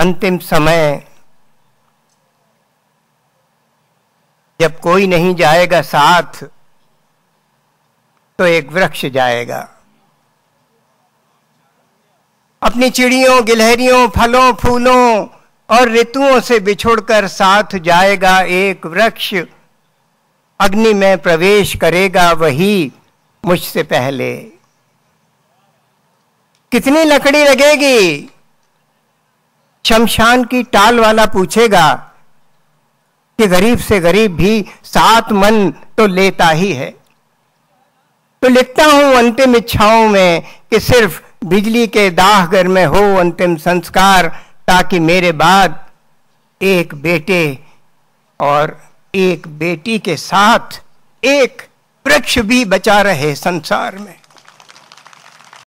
अंतिम समय जब कोई नहीं जाएगा साथ तो एक वृक्ष जाएगा। अपनी चिड़ियों, गिलहरियों, फलों, फूलों और ऋतुओं से बिछुड़कर साथ जाएगा एक वृक्ष। अग्नि में प्रवेश करेगा वही मुझसे पहले। कितनी लकड़ी लगेगी? शमशान की टाल वाला पूछेगा कि गरीब से गरीब भी सात मन तो लेता ही है। तो लिखता हूँ अंतिम इच्छाओं में कि सिर्फ़ बिजली के दाहगर में हो अंतिम संस्कार, ताकि मेरे बाद एक बेटे और एक बेटी के साथ एक वृक्ष भी बचा रहे संसार में।